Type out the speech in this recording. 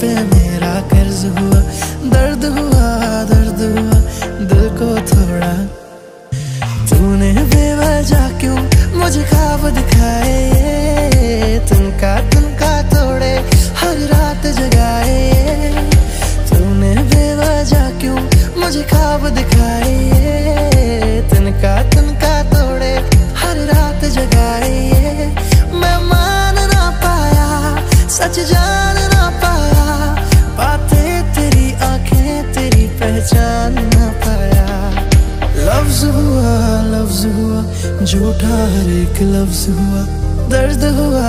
पे मेरा कर्ज हुआ, दर्द हुआ दर्द हुआ, दिल को थोड़ा। तूने बेवजह क्यों मुझे खाब दिखाए? तुमका तुमका तोड़े हर रात जगाए। तूने बेवजह क्यों मुझे खाब दिखाए? तुमका तुमका तोड़े हर रात जगाए। मैं मान ना पाया, सच जा पहचान न पाया। लफ्ज हुआ लफ्ज हुआ झूठा हर एक लफ्ज हुआ। दर्द हुआ